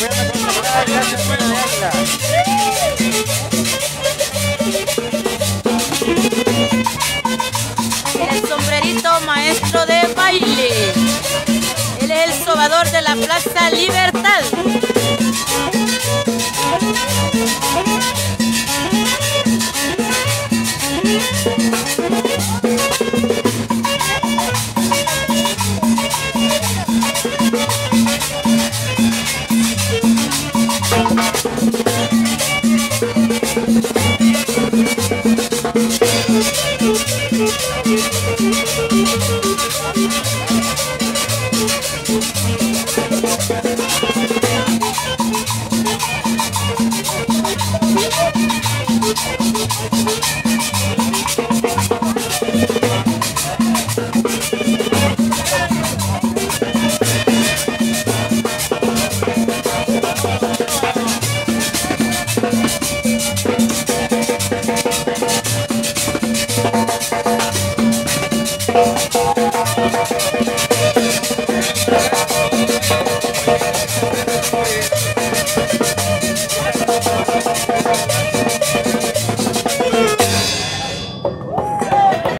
El sombrerito maestro de baile. Él es el sobador de la Plaza Libertad.